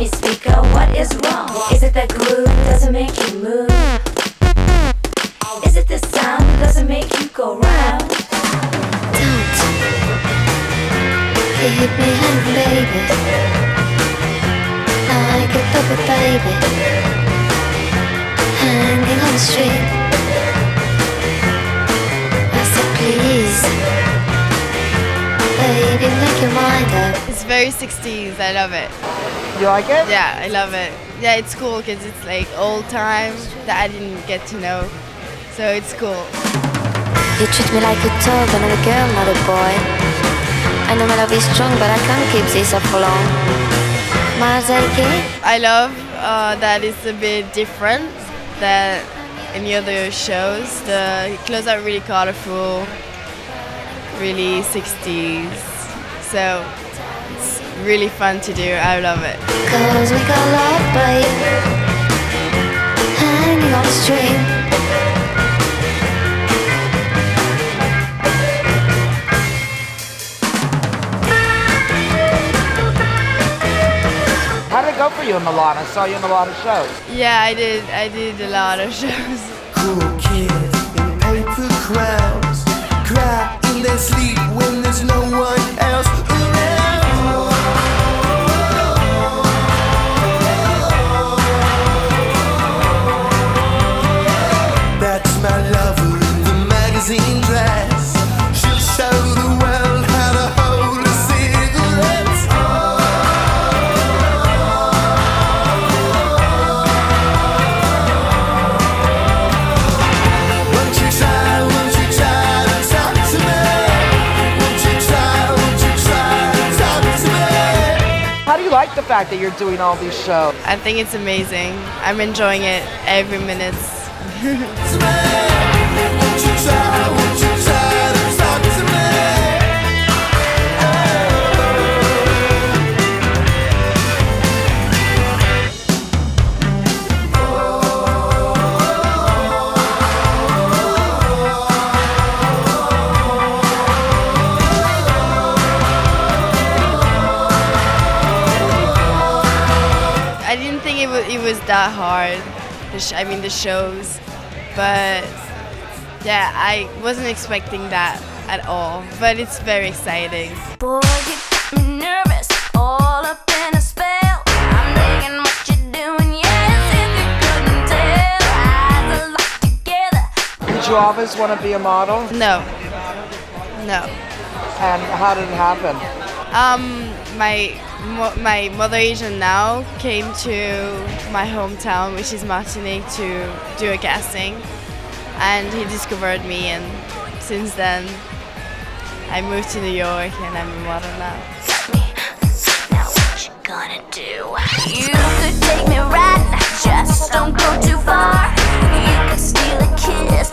me, speaker, what is wrong? Is it the groove doesn't make you move? Is it the sound doesn't make you go round? Don't you hit me, honey, baby, like a puppet baby, hanging on the string. I said, please, baby, make your mind up. It's very 60s. I love it. You like it? Yeah, I love it. Yeah, it's cool because it's like old time that I didn't get to know. So it's cool. You treat me like a dog I'm a girl, not a boy. I know my love is strong, but I can't keep this up for long. Miles aching. I love uh, that it's a bit different than any other shows. The clothes are really colorful, really 60s. So it's really fun to do. I love it. Cause we got love, babe. Hanging on the string. How did it go for you in Milan? I saw you in a lot of shows. Yeah, I did. I did a lot of shows. Cool kids in paper crowns like the fact that you're doing all these shows? I think it's amazing. I'm enjoying it every minute. Didn't think it was, it was that hard. The sh- I mean, the shows. But yeah, I wasn't expecting that at all. But it's very exciting. Boy, you got me nervous, all up in a spell. I'm digging what you're doing, yes, if you couldn't tell. Eyes are locked together. Did you always want to be a model? No. No. And how did it happen? Um, my mo- my mother agent now came to my hometown, which is Martinique, to do a casting, and he discovered me, and since then, I moved to New York, and I'm a model now. Now what you gonna do? You could take me right, just don't go too far. You could steal a kiss,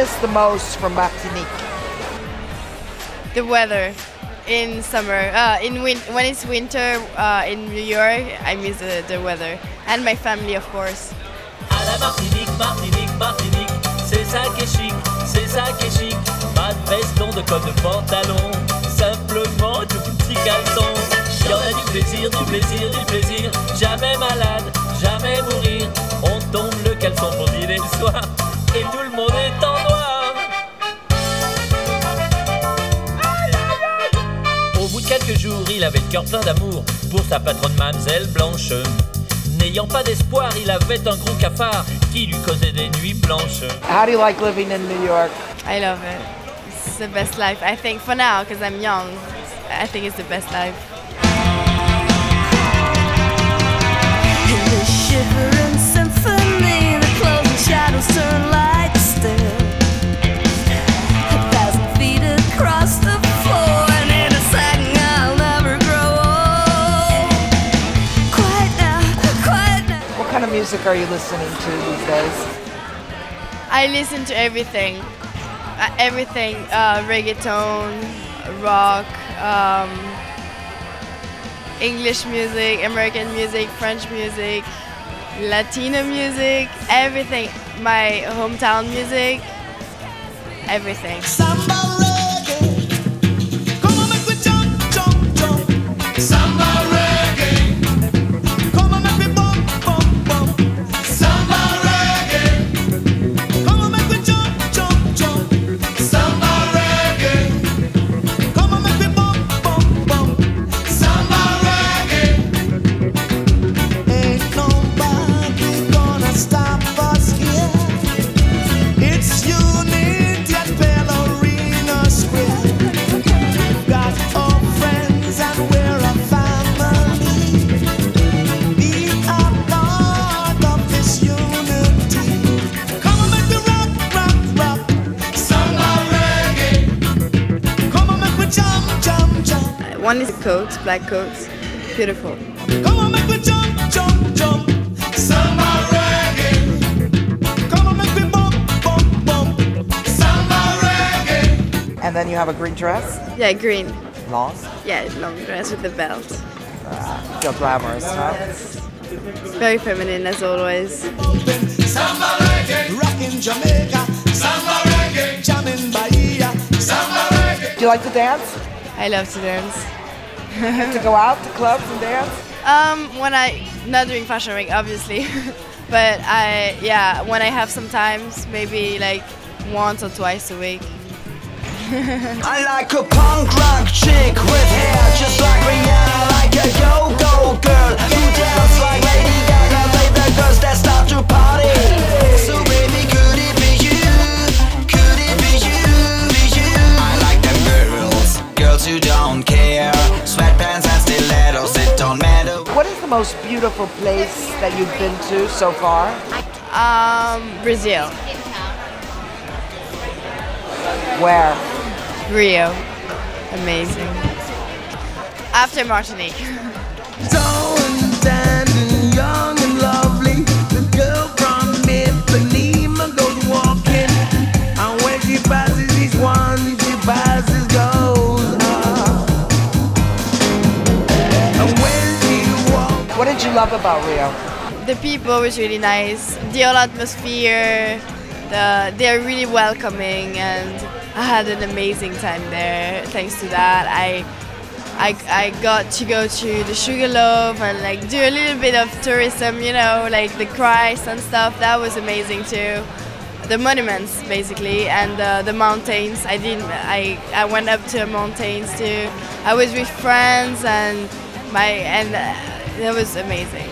miss the most from Martinique? The weather in summer, uh, in win- when it's winter uh, in New York, I miss the, the weather and my family, of course. À la Martinique, Martinique, Martinique, c'est ça qui est chic, c'est ça qui est chic. Pas de veston, de col de pantalon, simplement du petit caleçon. Y en a du plaisir, du plaisir, du plaisir, jamais malade, jamais mourir. On tombe le caleçon pour dîner le soir, et tout le monde est il avait le cœur plein d'amour pour sa patronne Mamselle Blanche. N'ayant pas d'espoir, il avait un gros cafard qui lui causait des nuits blanches. How do you like living in New York? I love it. It's the best life, I think, for now, because I'm young. I think it's the best life. In the shivering symphony, the closing shadows turn light music are you listening to these days? I listen to everything. uh, everything uh, reggaeton, rock, um, English music, American music, French music, Latino music, everything. My hometown music, everything. Bump, bump. Samba reggae. And then you have a green dress, Yeah, green. long, Yeah, long dress with the belt. Ah, feel glamorous, huh? Very feminine as always. Samba reggae. Rockin' Jamaica. Samba reggae. Jamming Bahia. Samba reggae. Do you like to dance? I love to dance. to go out to clubs and dance? Um, when I not doing fashion week, obviously, but I yeah when I have some times, maybe like once or twice a week. I like a punk rock chick with hair just like Rihanna, like a go-go girl who dance like Lady Gaga, play the girls that start to party. Most beautiful place that you've been to so far? Um, Brazil, Where? Rio, amazing. After Martinique. Did you love about Rio? the people was really nice. The whole atmosphere, the they're really welcoming, and I had an amazing time there. Thanks to that, I. I, I got to go to the Sugarloaf and like do a little bit of tourism, you know, like the Christ and stuff. That was amazing too. The monuments basically and uh, the mountains. I didn't. I I went up to the mountains too. I was with friends and my and uh, that was amazing.